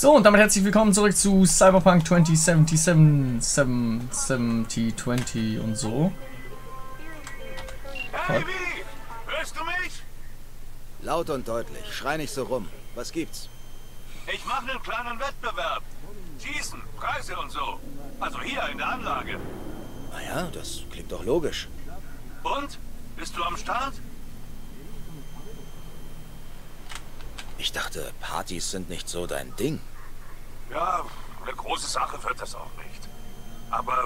So, und damit herzlich willkommen zurück zu Cyberpunk 2077, 7020 und so. Hey, Wie? Hörst du mich? Laut und deutlich. Schrei nicht so rum. Was gibt's? Ich mache einen kleinen Wettbewerb. Schießen, Preise und so. Also hier in der Anlage. Naja, das klingt doch logisch. Und? Bist du am Start? Ich dachte, Partys sind nicht so dein Ding. Ja, eine große Sache wird das auch nicht. Aber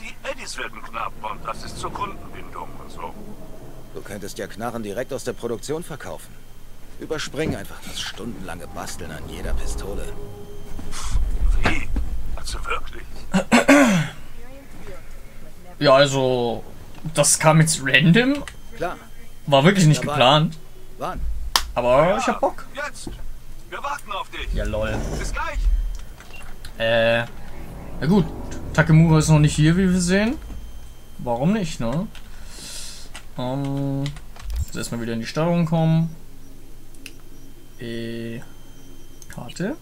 die Eddies werden knapp und das ist zur Kundenbindung und so. Du könntest ja Knarren direkt aus der Produktion verkaufen. Überspring einfach das stundenlange Basteln an jeder Pistole. Wie? Also wirklich? Ja, also, das kam jetzt random. Klar, War wirklich nicht Dabei. geplant. wann? Aber ich hab Bock. Jetzt. Wir warten auf dich. Ja, lol. Bis gleich. Äh, na gut. Takemura ist noch nicht hier, wie wir sehen. Warum nicht, ne? Ähm, jetzt erstmal wieder in die Steuerung kommen. Äh, Karte.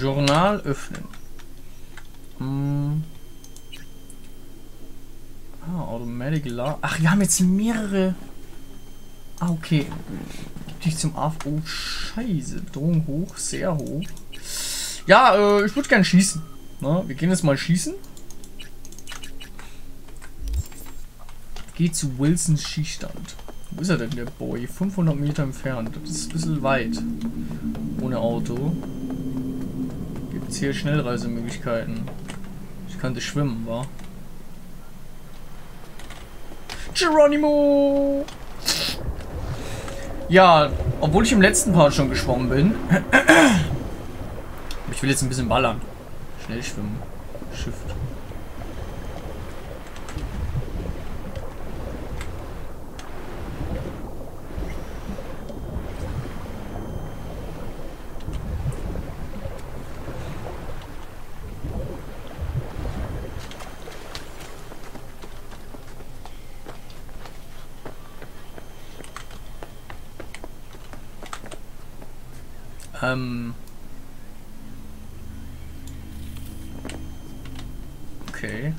Journal öffnen. Hm. Ah, Automatic La Ach, wir haben jetzt mehrere. Ah, okay. Gib dich zum Af. Oh, scheiße. Drohung hoch, sehr hoch. Ja, äh, ich würde gerne schießen. Na, wir gehen jetzt mal schießen. Geht zu Wilsons Schießstand. Wo ist er denn, der Boy? 500 Meter entfernt. Das ist ein bisschen weit. Ohne Auto. Gibt es hier Schnellreisemöglichkeiten? Ich könnte schwimmen, wa? Geronimo! Ja, obwohl ich im letzten Part schon geschwommen bin. Will jetzt ein bisschen ballern. Schnell schwimmen. Shift. Ähm. Okay.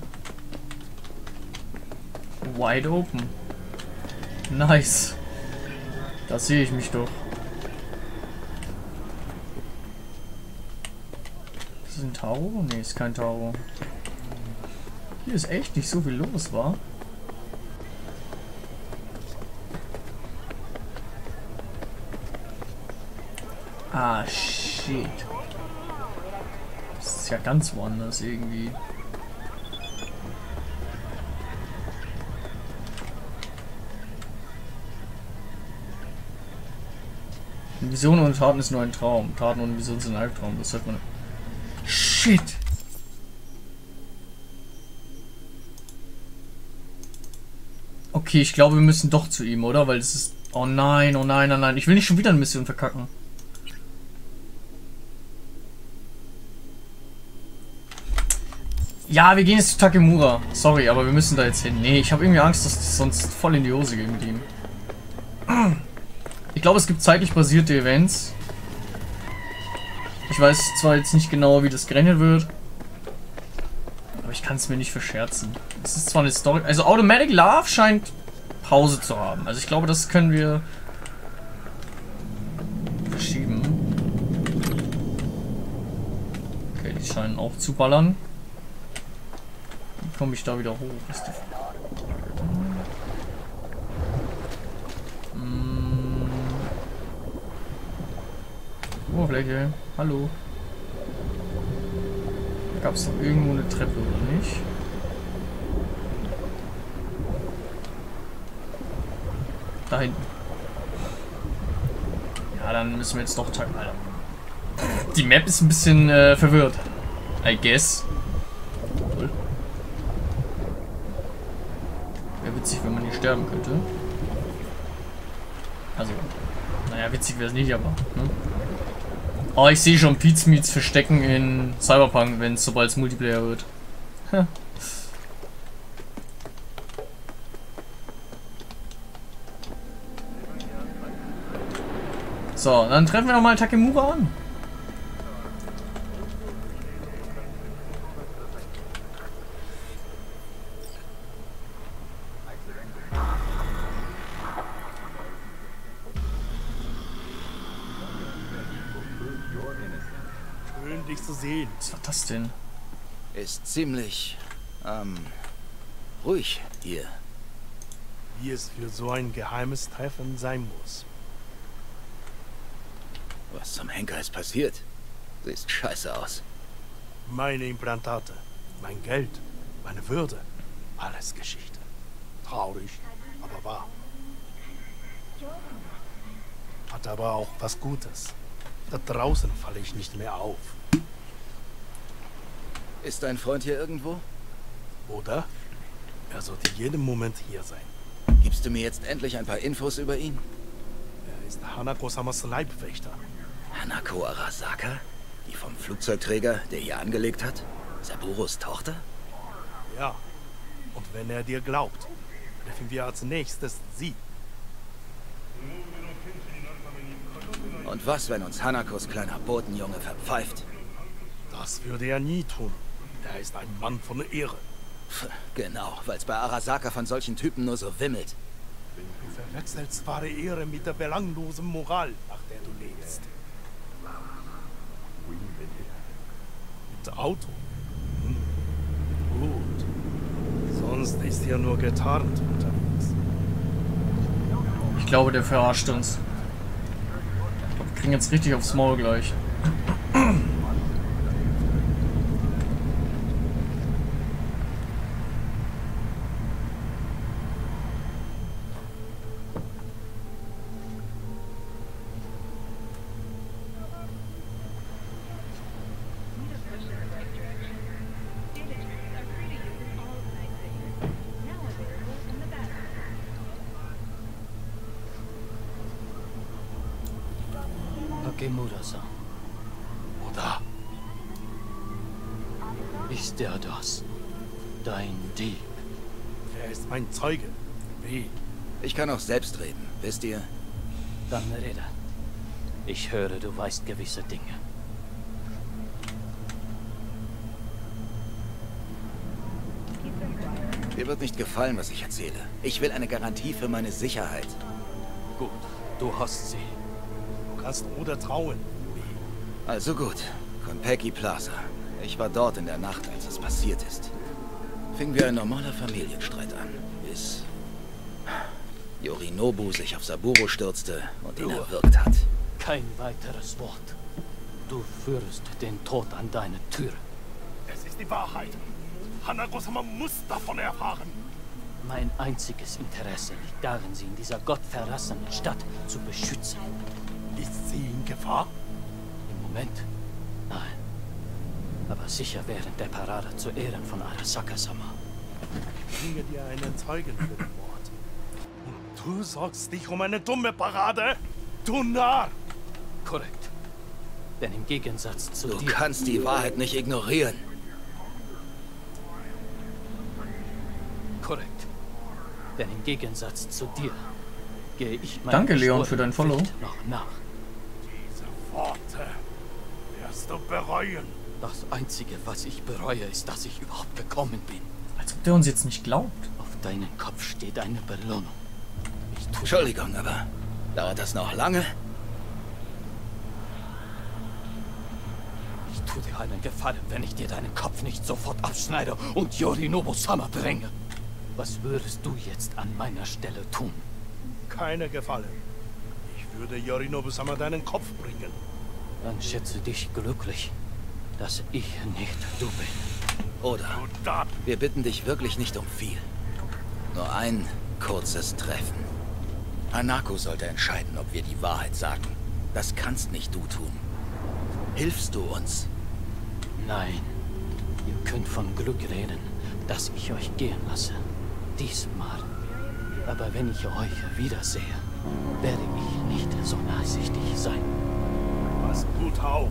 Wide open. Nice. Da sehe ich mich doch. Ist das ein Taro? Nee, ist kein Taro. Hier ist echt nicht so viel los, war. Ah, shit. Das ist ja ganz woanders irgendwie. Visionen und Taten ist nur ein Traum. Taten und Visionen sind ein Albtraum. Das sollte man. Shit! Okay, ich glaube, wir müssen doch zu ihm, oder? Weil das ist. Oh nein, oh nein, nein, nein. Ich will nicht schon wieder eine Mission verkacken. Ja, wir gehen jetzt zu Takemura. Sorry, aber wir müssen da jetzt hin. Nee, ich habe irgendwie Angst, dass das sonst voll in die Hose geht mit ihm. Ich glaube, es gibt zeitlich basierte Events. Ich weiß zwar jetzt nicht genau, wie das gerechnet wird. Aber ich kann es mir nicht verscherzen. Es ist zwar eine Story... Also Automatic Love scheint Pause zu haben. Also ich glaube, das können wir verschieben. Okay, die scheinen auch zu ballern. Wie komme ich da wieder hoch? Ist die Frage. Mm. Oberfläche. Hallo. Gab es doch irgendwo eine Treppe, oder nicht? Da hinten. Ja, dann müssen wir jetzt doch teilen, Alter. Die Map ist ein bisschen äh, verwirrt. I guess. Wäre witzig, wenn man hier sterben könnte. Also, naja, witzig wäre es nicht, aber. Ne? Oh, ich sehe schon Pete's Meets verstecken in Cyberpunk, wenn es sobald es Multiplayer wird. So, dann treffen wir noch mal Takemura an. Dich zu sehen. Was war das denn? Ist ziemlich, ähm, ruhig hier. Wie es für so ein geheimes Treffen sein muss. Was zum Henker ist passiert? Siehst scheiße aus. Meine Implantate, mein Geld, meine Würde, alles Geschichte. Traurig, aber wahr. Hat aber auch was Gutes. Da draußen falle ich nicht mehr auf. Ist dein Freund hier irgendwo? Oder? Er sollte jeden Moment hier sein. Gibst du mir jetzt endlich ein paar Infos über ihn? Er ist Hanako-samas Leibwächter. Hanako Arasaka? Die vom Flugzeugträger, der hier angelegt hat? Saburos Tochter? Ja. Und wenn er dir glaubt, treffen wir als nächstes sie. Und was, wenn uns Hanakos kleiner Botenjunge verpfeift? Das würde er nie tun. Er ist ein Mann von Ehre. Pff, Genau, weil es bei Arasaka von solchen Typen nur so wimmelt. Du verwechselst wahre Ehre mit der belanglosen Moral, nach der du lebst. Mit Auto? Hm. Gut. Sonst ist er nur getarnt unterwegs. Ich glaube, der verarscht uns. Ich wir kriegen jetzt richtig aufs Maul gleich. Ist er das? Dein Dieb? Er ist mein Zeuge. Wie? Ich kann auch selbst reden, wisst ihr? Dann rede. Ich höre, du weißt gewisse Dinge. Dir wird nicht gefallen, was ich erzähle. Ich will eine Garantie für meine Sicherheit. Gut, du hast sie. Du kannst Oder trauen. Also gut, Konpeki Plaza. Ich war dort in der Nacht, als es passiert ist. Fing wie ein normaler Familienstreit an, bis Yorinobu sich auf Saburo stürzte und ihn erwürgt hat. Kein weiteres Wort. Du führst den Tod an deine Tür. Es ist die Wahrheit. Hanako-sama muss davon erfahren. Mein einziges Interesse liegt darin, sie in dieser gottverlassenen Stadt zu beschützen. Ist sie in Gefahr? Im Moment? Aber sicher während der Parade zu Ehren von Arasaka-sama. Ich bringe dir einen Zeugen für den Mord. Und du sorgst dich um eine dumme Parade? Du Narr! Korrekt. Denn im Gegensatz zu Du dir... kannst die Wahrheit nicht ignorieren. Korrekt. Denn im Gegensatz zu dir gehe ich meinem Danke, Leon, für dein Follow. Noch nach. Diese Worte wirst du bereuen. Das Einzige, was ich bereue, ist, dass ich überhaupt gekommen bin. Als ob der uns jetzt nicht glaubt. Auf deinem Kopf steht eine Belohnung. Ich tue Entschuldigung, aber dauert das noch lange? Ich tue dir einen Gefallen, wenn ich dir deinen Kopf nicht sofort abschneide und Yorinobu-sama bringe. Was würdest du jetzt an meiner Stelle tun? Keine Gefallen. Ich würde Yorinobu-sama deinen Kopf bringen. Dann schätze dich glücklich, dass ich nicht du bin. Oder wir bitten dich wirklich nicht um viel. Nur ein kurzes Treffen. Hanako sollte entscheiden, ob wir die Wahrheit sagen. Das kannst nicht du tun. Hilfst du uns? Nein, ihr könnt von Glück reden, dass ich euch gehen lasse. Diesmal. Aber wenn ich euch wiedersehe, werde ich nicht so nachsichtig sein. Pass gut auf,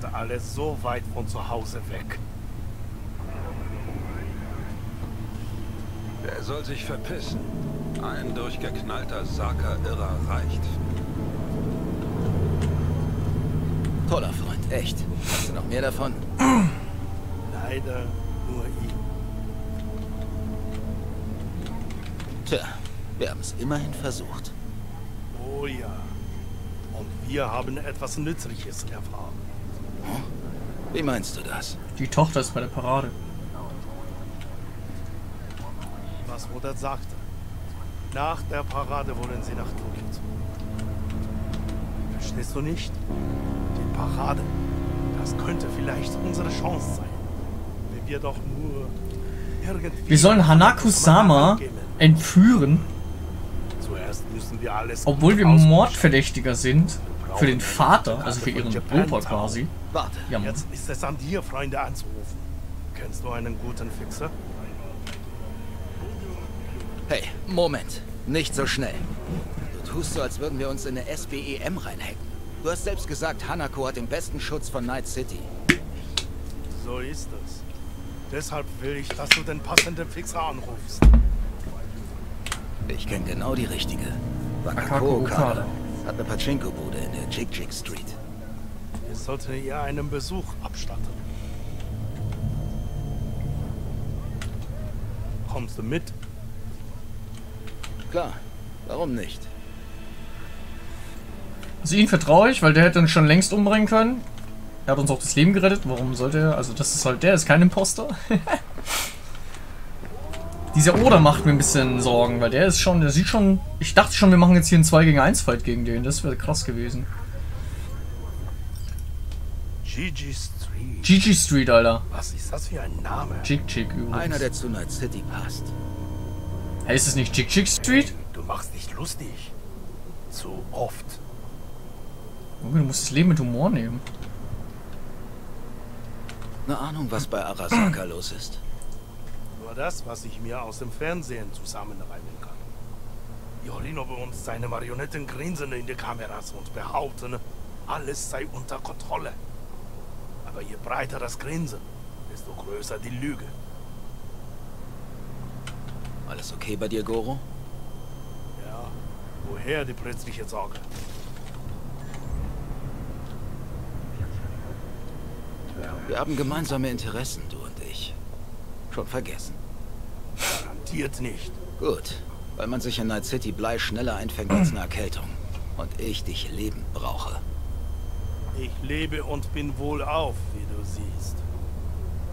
sind alle so weit von zu Hause weg. Der soll sich verpissen. Ein durchgeknallter Saka-Irrer reicht. Toller Freund, echt. Hast du noch mehr davon? Leider nur ihn. Tja, wir haben es immerhin versucht. Oh ja. Und Wir haben etwas Nützliches erfahren. Wie meinst du das? Die Tochter ist bei der Parade. Was Robert sagte. Nach der Parade wollen sie nach Tokio zurück. Verstehst du nicht? Die Parade. Das könnte vielleicht unsere Chance sein. Wenn wir doch nur irgendwie... Wir sollen Hanako-sama entführen, Zuerst müssen wir alles obwohl wir. Mordverdächtiger sind. Für den Vater, also für ihren Opa quasi. Warte. Ja. Jetzt ist es an dir, Freunde anzurufen. Kennst du einen guten Fixer? Hey, Moment. Nicht so schnell. Du tust so, als würden wir uns in eine SBEM reinhacken. Du hast selbst gesagt, Hanako hat den besten Schutz von Night City. So ist es. Deshalb will ich, dass du den passenden Fixer anrufst. Ich kenne genau die richtige. Wakako. Okada. Hat eine Pachinko-Bude in der Jig Jig Street. Ich sollte ihr einen Besuch abstatten. Kommst du mit? Klar, warum nicht? Also ihn vertraue ich, weil der hätte uns schon längst umbringen können. Er hat uns auch das Leben gerettet. Warum sollte er? Also das ist halt, der ist kein Imposter. Dieser Oda macht mir ein bisschen Sorgen, weil der ist schon, der sieht schon... Ich dachte schon, wir machen jetzt hier einen 2 gegen 1 Fight gegen den. Das wäre krass gewesen. Gigi Street. GG Street, Alter. Was ist das für ein Name? Chick Chick übrigens. Einer, der zu Night City passt. Hey, ist es nicht Chick Chick Street? Du machst dich lustig. Zu oft. Junge, du musst das Leben mit Humor nehmen. Eine Ahnung, was bei Arasaka los ist. Nur das, was ich mir aus dem Fernsehen zusammenreimen kann. Yorinobu und seine Marionetten grinsen in die Kameras und behaupten, alles sei unter Kontrolle. Aber je breiter das Grinsen, desto größer die Lüge. Alles okay bei dir, Goro? Ja, woher die plötzliche Sorge? Wir haben gemeinsame Interessen, du und ich. Schon vergessen. Garantiert nicht. Gut, weil man sich in Night City Blei schneller einfängt als eine Erkältung. Und ich dich lebend brauche. Ich lebe und bin wohlauf, wie du siehst.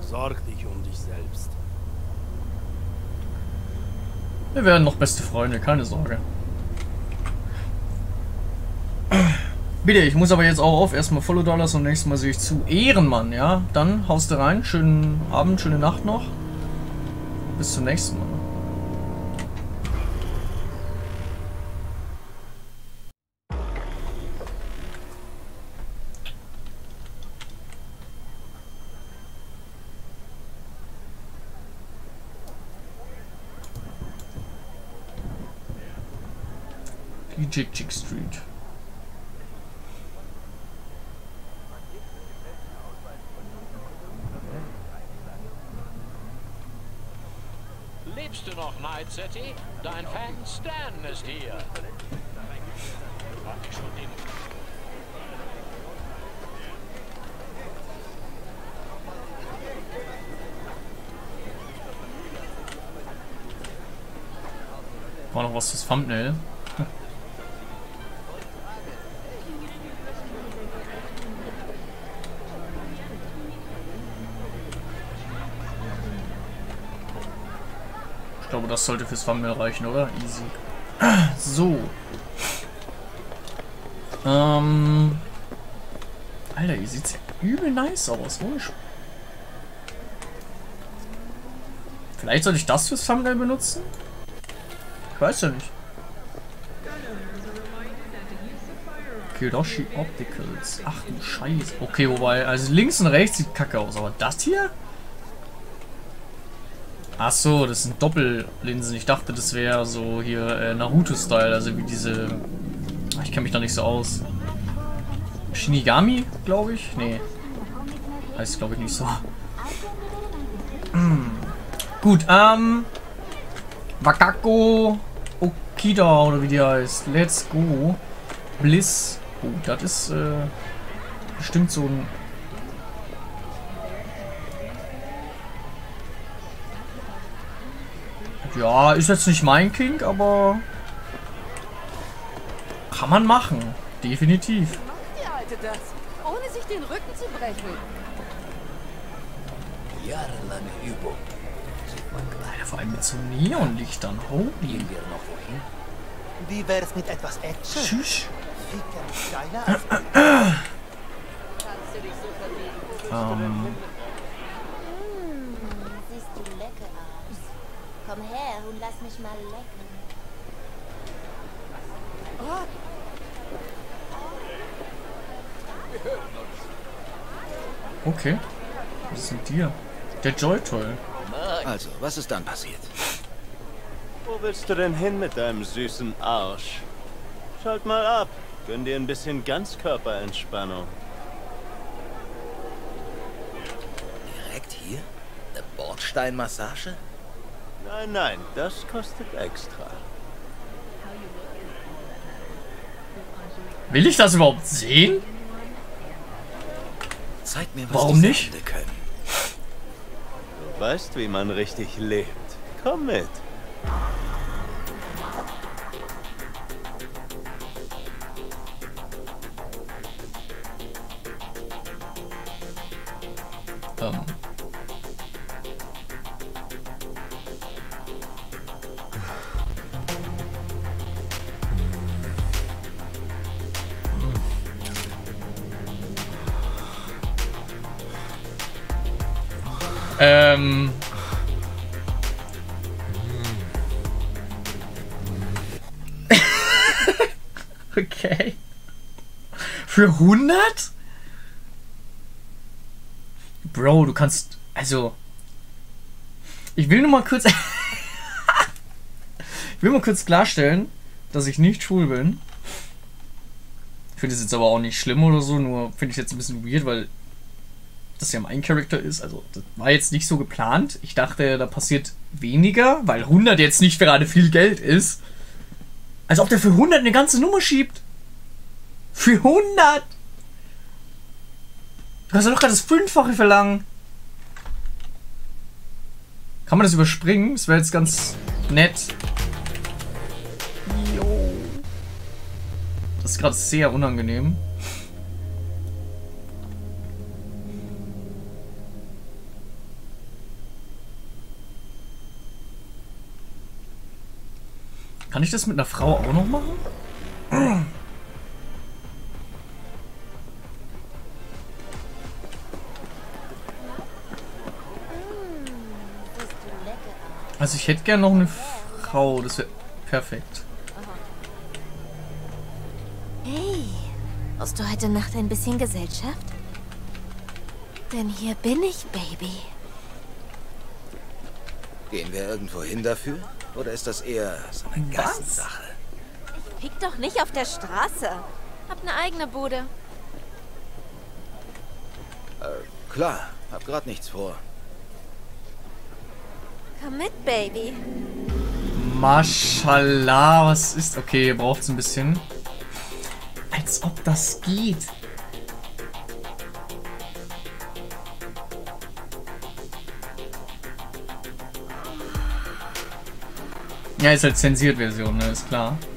Sorg dich um dich selbst. Wir werden noch beste Freunde, keine Sorge. Bitte, ich muss aber jetzt auch auf. Erstmal Follow Dollars und nächstes Mal sehe ich zu. Ehrenmann, ja? Dann haust du rein. Schönen Abend, schöne Nacht noch. Bis zum nächsten Mal. Jig Jig Street. Lebst du noch, Night City? Dein Fan Stan ist hier. Warte ich schon den War noch was fürs Thumbnail. Das sollte fürs Thumbnail reichen, oder? Easy. So. Ähm. Alter, ihr sieht ja übel nice aus. Ohne Vielleicht sollte ich das fürs Thumbnail benutzen? Ich weiß ja nicht. Kiroshi Opticals. Ach du Scheiße. Okay, wobei, also links und rechts sieht kacke aus, aber das hier? Ach so, das sind Doppellinsen. Ich dachte, das wäre so hier äh, Naruto-Style, also wie diese... Ich kenne mich da nicht so aus. Shinigami, glaube ich? Nee. Heißt, glaube ich, nicht so. Hm. Gut, ähm... Wakako Okida oder wie die heißt. Let's go. Bliss. Oh, das ist äh, bestimmt so ein. Ja, ist jetzt nicht mein King, aber kann man machen. Definitiv. Macht die Alte das, ohne sich den Rücken zu brechen. Jahrelange Übung. Alter, vor allem mit so Neonlichtern. Holy. Gehen wir noch wohin? Wie wär's mit etwas Action? Tschüss. Kannst du dich so verlieben? Ähm, Hm, siehst du lecker aus. Komm her und lass mich mal lecken. okay. Was ist mit dir? Der Joy-Toy. Also, was ist dann passiert? Wo willst du denn hin mit deinem süßen Arsch? Schalt mal ab. Gönn dir ein bisschen Ganzkörperentspannung. Direkt hier? Eine Bordsteinmassage? Nein, nein, das kostet extra. Will ich das überhaupt sehen? Zeig mir, was Warum nicht? Können. Du weißt, wie man richtig lebt. Komm mit. Ähm. okay. Für 100? Bro, du kannst. Also. Ich will nur mal kurz. ich will mal kurz klarstellen, dass ich nicht schwul bin. Ich finde es jetzt aber auch nicht schlimm oder so, nur finde ich jetzt ein bisschen weird, weil das ja mein Charakter ist. Also, das war jetzt nicht so geplant. Ich dachte, da passiert weniger, weil 100 jetzt nicht gerade viel Geld ist. Als ob der für 100 eine ganze Nummer schiebt. Für 100! Du kannst doch gerade das Fünffache verlangen. Kann man das überspringen? Das wäre jetzt ganz nett. Jo. Das ist gerade sehr unangenehm. Kann ich das mit einer Frau auch noch machen? Also ich hätte gern noch eine Frau, das wäre perfekt. Hey, hast du heute Nacht ein bisschen Gesellschaft? Denn hier bin ich, Baby. Gehen wir irgendwo hin dafür? Oder ist das eher so eine Was? Gassensache? Pick doch nicht auf der Straße. Hab eine eigene Bude. Klar, hab grad nichts vor. Komm mit, Baby. Mashallah, was ist... Okay, ihr braucht ein bisschen. Als ob das geht. Ja, ist halt zensiert Version, ne? Ist klar.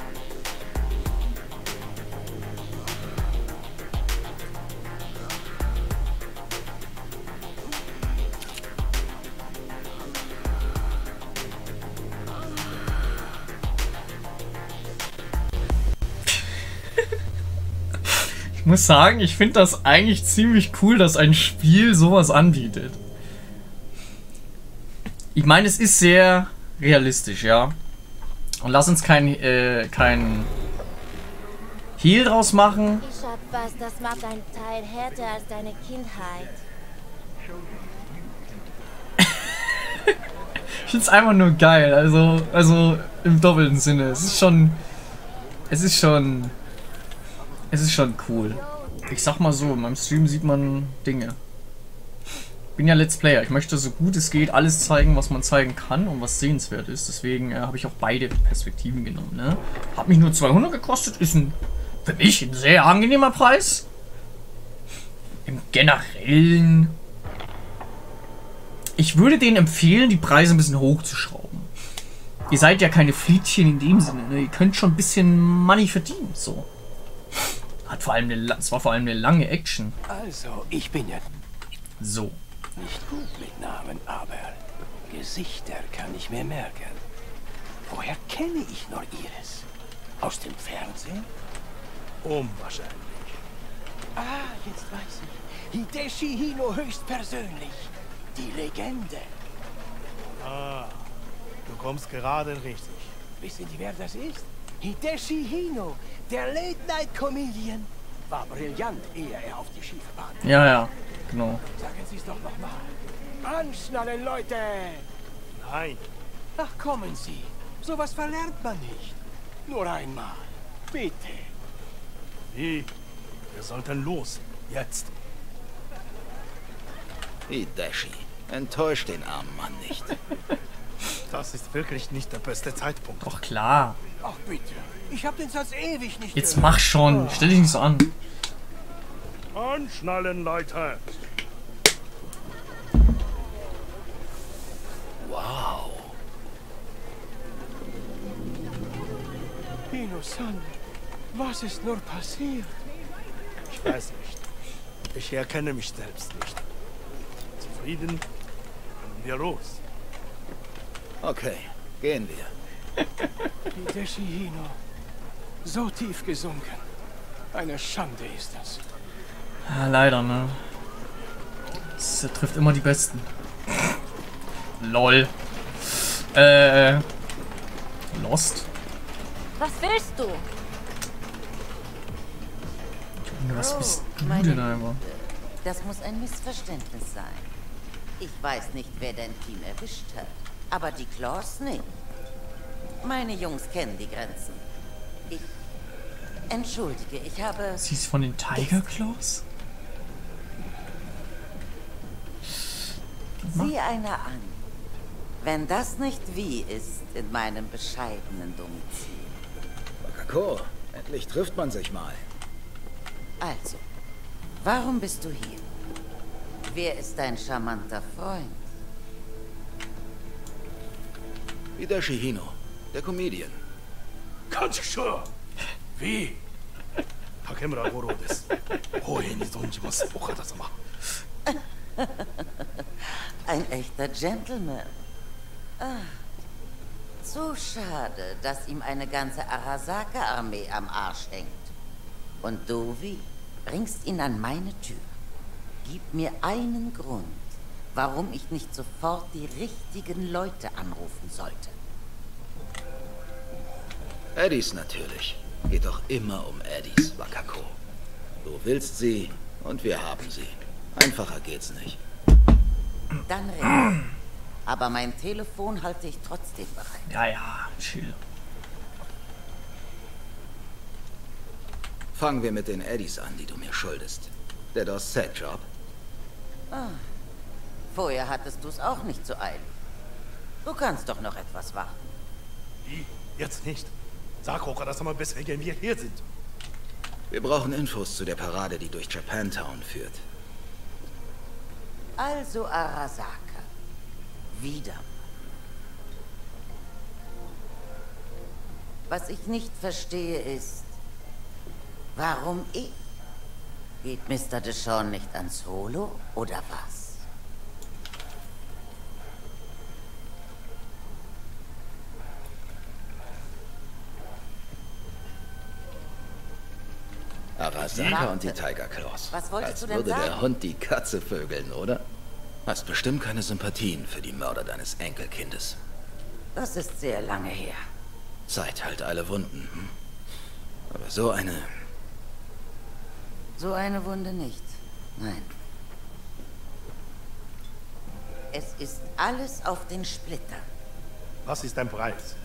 Ich muss sagen, ich finde das eigentlich ziemlich cool, dass ein Spiel sowas anbietet. Ich meine, es ist sehr realistisch, ja. Und lass uns kein, äh, kein Heal draus machen. Ich hab was, das macht ein Teil härter als deine Kindheit. Ich finde es einfach nur geil. Also, also im doppelten Sinne. Es ist schon. Es ist schon. Es ist schon cool. Ich sag mal so, in meinem Stream sieht man Dinge. Bin ja Let's Player. Ich möchte so gut es geht alles zeigen, was man zeigen kann und was sehenswert ist. Deswegen äh, habe ich auch beide Perspektiven genommen. Ne? Hat mich nur 200 gekostet. Ist ein, für mich ein sehr angenehmer Preis. Im generellen. Ich würde denen empfehlen, die Preise ein bisschen hochzuschrauben. Ihr seid ja keine Fliedchen in dem Sinne. Ne? Ihr könnt schon ein bisschen Money verdienen. So. Hat vor allem eine, es war vor allem eine lange Action. Also, ich bin ja So. Nicht gut mit Namen, aber Gesichter kann ich mir merken. Woher kenne ich nur Iris? Aus dem Fernsehen? Unwahrscheinlich. Ah, jetzt weiß ich. Hideshi Hino höchstpersönlich. Die Legende. Ah, du kommst gerade richtig. Wissen Sie, wer das ist? Hideshi Hino, der Late-Night-Comedian. War brillant, ehe er auf die Schiefbahn. Ja, ja, genau. Sie es doch nochmal. Anschnallen, Leute! Nein. Ach, kommen Sie. Sowas verlernt man nicht. Nur einmal. Bitte. Wie? Wir sollten los. Jetzt. Hideshi, enttäusch den armen Mann nicht. Das ist wirklich nicht der beste Zeitpunkt. Doch klar. Ach, bitte. Ich habe den Satz ewig nicht Jetzt gehört. mach schon. Stell dich nicht so an. Anschnallen, Leute. Hino-san, was ist nur passiert? Ich weiß nicht. Ich erkenne mich selbst nicht. Zufrieden? Können wir los. Okay, gehen wir. Hideshi Hino. So tief gesunken. Eine Schande ist das. Ja, leider, ne? Das trifft immer die Besten. Lol. Äh. Lost? Was willst du? Was bist du meine denn einfach? Das muss ein Missverständnis sein. Ich weiß nicht, wer dein Team erwischt hat. Aber die Claws nicht. Meine Jungs kennen die Grenzen. Ich. Entschuldige, ich habe. Sie ist von den Tiger Claws? Sieh einer an. Wenn das nicht wie ist in meinem bescheidenen Domizil. Cool. Endlich trifft man sich mal. Also, warum bist du hier? Wer ist dein charmanter Freund? Hideshi Hino, der Comedian. Kanzshu! Wie? Takemura Goro des. Okada-sama. Ein echter Gentleman. Ah zu schade, dass ihm eine ganze Arasaka-Armee am Arsch hängt. Und du, wie? Bringst ihn an meine Tür. Gib mir einen Grund, warum ich nicht sofort die richtigen Leute anrufen sollte. Eddies natürlich. Geht doch immer um Eddies, Wakako. Du willst sie und wir haben sie. Einfacher geht's nicht. Dann rede. Aber mein Telefon halte ich trotzdem bereit. Ja, ja, chill. Fangen wir mit den Eddies an, die du mir schuldest. Der Dorset-Job. Ah, vorher hattest du es auch nicht so eilig. Du kannst doch noch etwas warten. Wie? Jetzt nicht. Sag Okada-sama, weswegen wir hier sind. Wir brauchen Infos zu der Parade, die durch Japantown führt. Also Arasaka. Wieder. Was ich nicht verstehe ist, warum ich? Geht Mr. Deshawn nicht ans Holo oder was? Arasaka und die Tiger Claws. Was wolltest Als du denn würde der sagen? Hund die Katze vögeln, oder? Hast bestimmt keine Sympathien für die Mörder deines Enkelkindes. Das ist sehr lange her. Zeit halt alle Wunden. Hm? Aber so eine... So eine Wunde nicht. Nein. Es ist alles auf den Splittern. Was ist dein Preis?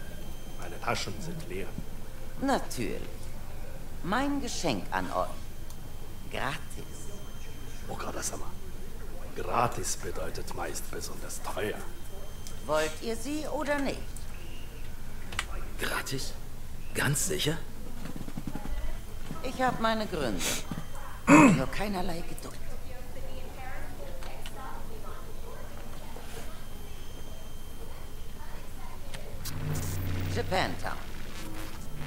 Meine Taschen sind leer. Natürlich. Mein Geschenk an euch. Gratis. Okada-sama. Gratis bedeutet meist besonders teuer. Wollt ihr sie oder nicht? Gratis? Ganz sicher? Ich habe meine Gründe. Nur keinerlei Geduld. Japantown.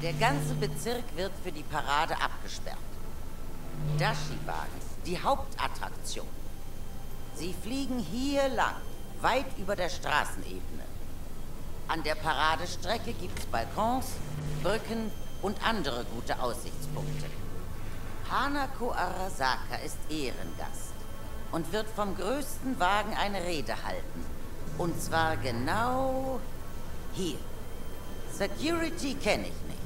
Der ganze Bezirk wird für die Parade abgesperrt. Dashi-Wagen die Hauptattraktion. Sie fliegen hier lang, weit über der Straßenebene. An der Paradestrecke gibt es Balkons, Brücken und andere gute Aussichtspunkte. Hanako Arasaka ist Ehrengast und wird vom größten Wagen eine Rede halten. Und zwar genau hier. Security kenne ich nicht.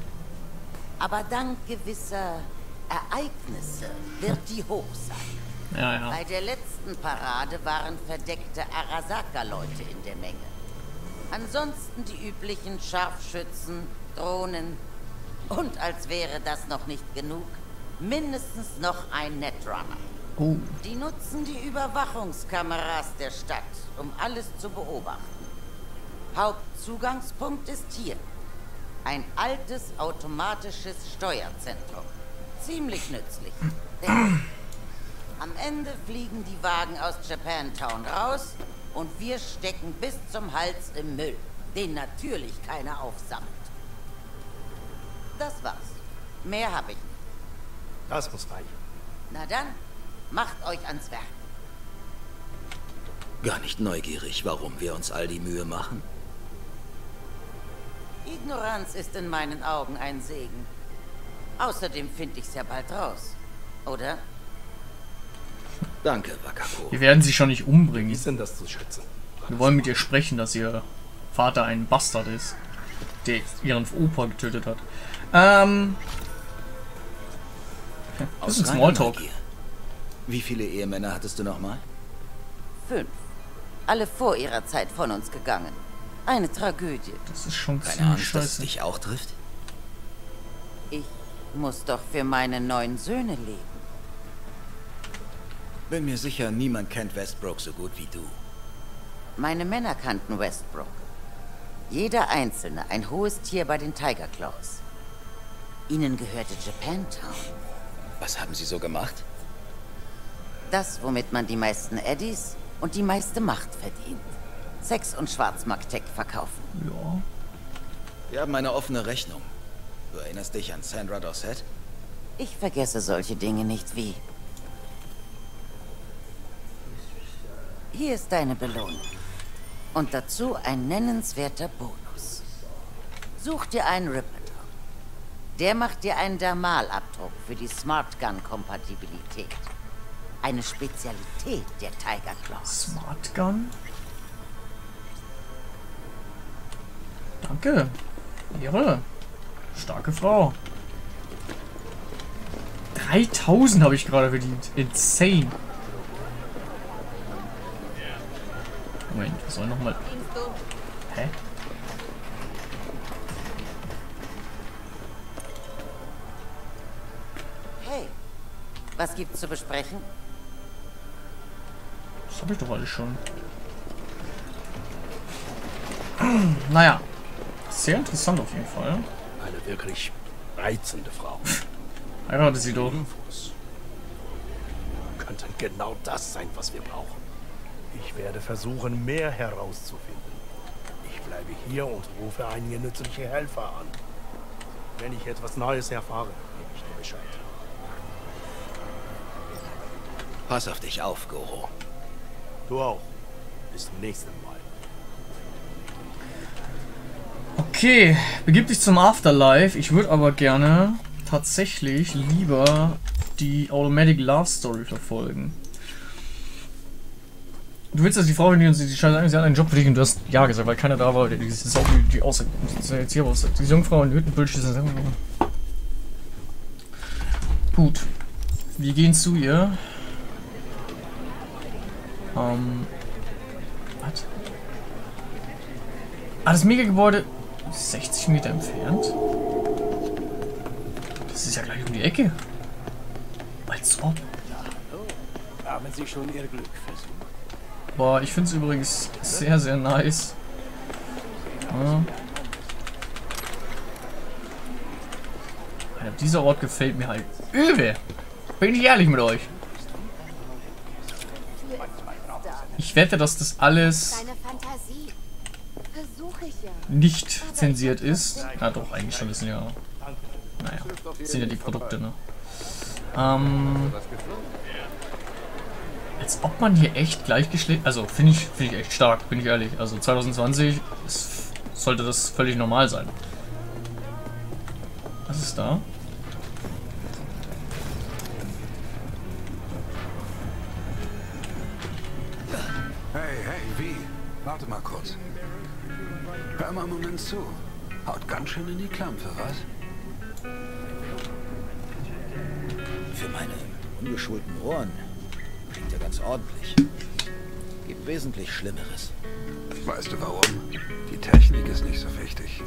Aber dank gewisser Ereignisse wird die hoch sein. Ja, ja. Bei der letzten Parade waren verdeckte Arasaka-Leute in der Menge. Ansonsten die üblichen Scharfschützen, Drohnen und als wäre das noch nicht genug, mindestens noch ein Netrunner. Oh. Die nutzen die Überwachungskameras der Stadt, um alles zu beobachten. Hauptzugangspunkt ist hier. Ein altes automatisches Steuerzentrum. Ziemlich nützlich. Am Ende fliegen die Wagen aus Japantown raus und wir stecken bis zum Hals im Müll, den natürlich keiner aufsammelt. Das war's. Mehr habe ich nicht. Das muss reichen. Na dann, macht euch ans Werk. Gar nicht neugierig, warum wir uns all die Mühe machen. Ignoranz ist in meinen Augen ein Segen. Außerdem finde ich's ja bald raus. Oder? Danke, Wakako. Wir werden sie schon nicht umbringen. Wie ist denn das zu schätzen? Wir wollen mit ihr sprechen, dass ihr Vater ein Bastard ist, der ihren Opa getötet hat. Ähm. Das ist ein Smalltalk. Wie viele Ehemänner hattest du nochmal? Fünf. Alle vor ihrer Zeit von uns gegangen. Eine Tragödie. Das ist schon Keine ziemlich Angst, dass es scheiße. dich auch trifft? Ich muss doch für meine neun Söhne leben. Bin mir sicher, niemand kennt Westbrook so gut wie du. Meine Männer kannten Westbrook. Jeder einzelne ein hohes Tier bei den Tiger Claws. Ihnen gehörte Japantown. Was haben sie so gemacht? Das, womit man die meisten Eddies und die meiste Macht verdient. Sex und Schwarzmarkt-Tech verkaufen. Ja. Wir haben eine offene Rechnung. Du erinnerst dich an Sandra Dorset? Ich vergesse solche Dinge nicht wie. Hier ist deine Belohnung. Und dazu ein nennenswerter Bonus. Such dir einen Ripper. Der macht dir einen Dermalabdruck für die Smart Gun Kompatibilität. Eine Spezialität der Tiger Claws. Smart Gun? Danke. Ehre. Starke Frau. 3000 habe ich gerade verdient. Insane. Wir sollen nochmal... Hä? Hey, was gibt's zu besprechen? Das habe ich doch alles schon. Naja. Sehr interessant auf jeden Fall. Eine wirklich reizende Frau. Heirate sie doch. Infos könnten genau das sein, was wir brauchen. Ich werde versuchen, mehr herauszufinden. Ich bleibe hier und rufe einige nützliche Helfer an. Wenn ich etwas Neues erfahre, gebe ich dir Bescheid. Pass auf dich auf, Goro. Du auch. Bis zum nächsten Mal. Okay, begib dich zum Afterlife. Ich würde aber gerne tatsächlich lieber die Automatic Love Story verfolgen. Du willst, dass die Frau, die uns die Scheiße sie hat einen Job für dich und du hast ja gesagt, weil keiner da war, die, die, die, die Aussage, die jetzt hier was Die Jungfrau in Hüttenbüllsch ist Gut. Wir gehen zu ihr. Ähm. Was? Ah, das Megagebäude 60 Meter entfernt? Das ist ja gleich um die Ecke. Als ob. Haben Sie schon Ihr Glück versucht? Boah, ich finde es übrigens sehr, sehr nice. Ja. Alter, dieser Ort gefällt mir halt übel. Bin ich ehrlich mit euch. Ich wette, dass das alles nicht zensiert ist. Na doch, eigentlich schon. Das sind ja. Naja, das sind ja die Produkte, ne? Ähm, als ob man hier echt gleichgeschlecht... Also, finde ich, find ich echt stark, bin ich ehrlich. Also 2020 ist, sollte das völlig normal sein. Was ist da? Hey, hey, wie? Warte mal kurz. Hör mal einen Moment zu. Haut ganz schön in die Klampfe, was? Für meine ungeschulten Ohren ganz ordentlich. Gibt wesentlich Schlimmeres. Weißt du warum? Die Technik ist nicht so wichtig.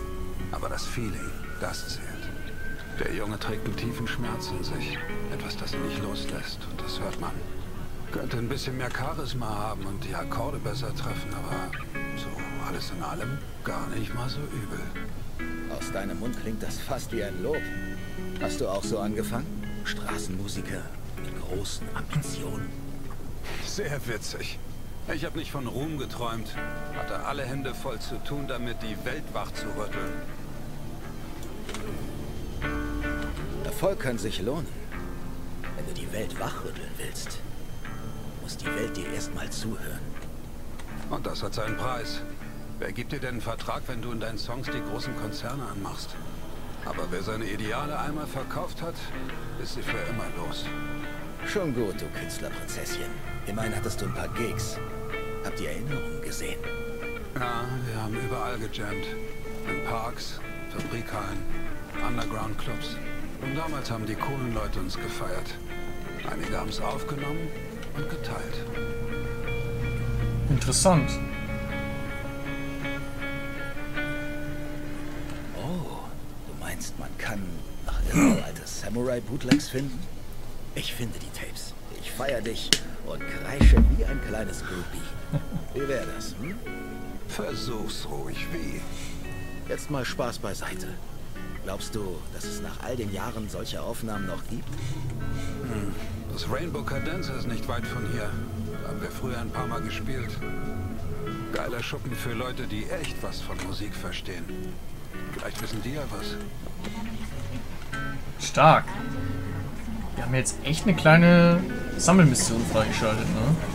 Aber das Feeling, das zählt. Der Junge trägt einen tiefen Schmerz in sich. Etwas, das ihn nicht loslässt. Und das hört man. Könnte ein bisschen mehr Charisma haben und die Akkorde besser treffen, aber so alles in allem gar nicht mal so übel. Aus deinem Mund klingt das fast wie ein Lob. Hast du auch so angefangen? Straßenmusiker mit großen Ambitionen? Sehr witzig. Ich habe nicht von Ruhm geträumt. Hatte alle Hände voll zu tun, damit die Welt wach zu rütteln. Erfolg kann sich lohnen. Wenn du die Welt wachrütteln willst, muss die Welt dir erstmal zuhören. Und das hat seinen Preis. Wer gibt dir denn einen Vertrag, wenn du in deinen Songs die großen Konzerne anmachst? Aber wer seine Ideale einmal verkauft hat, ist sie für immer los. Schon gut, du Künstlerprinzesschen. Immerhin hattest du ein paar Gigs. Hab die Erinnerungen gesehen. Ja, wir haben überall gejammt. In Parks, Fabrikhallen, Underground-Clubs. Und damals haben die coolen Leute uns gefeiert. Einige haben es aufgenommen und geteilt. Interessant. Oh, du meinst, man kann noch irgendwo alte Samurai-Bootlegs finden? Ich finde die Tapes. Ich feier dich und kreische wie ein kleines Groupie. Wie wäre das, hm? Versuch's ruhig, wie? Jetzt mal Spaß beiseite. Glaubst du, dass es nach all den Jahren solche Aufnahmen noch gibt? Hm. Das Rainbow Cadenza ist nicht weit von hier. Da haben wir früher ein paar Mal gespielt. Geiler Schuppen für Leute, die echt was von Musik verstehen. Vielleicht wissen die ja was. Stark. Wir haben jetzt echt eine kleine Sammelmission freigeschaltet, ne?